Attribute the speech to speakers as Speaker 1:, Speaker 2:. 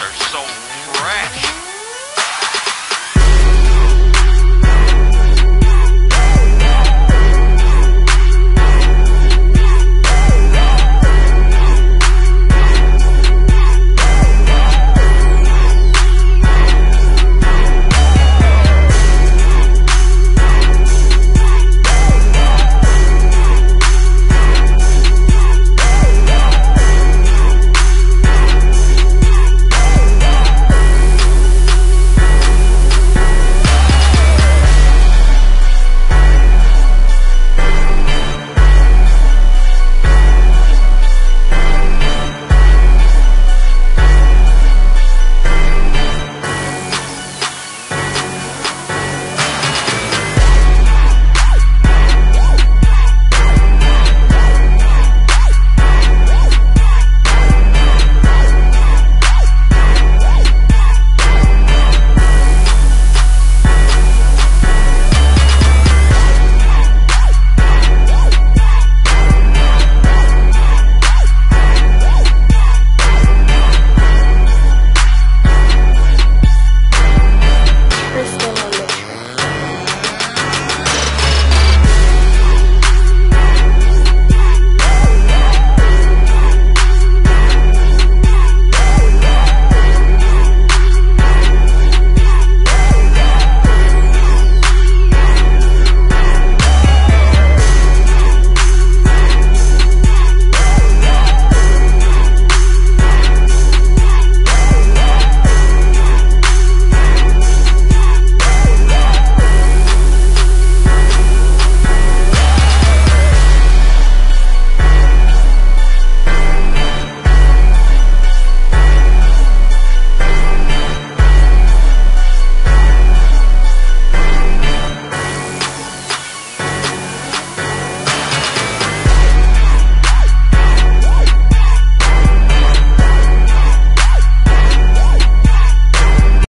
Speaker 1: are so fresh.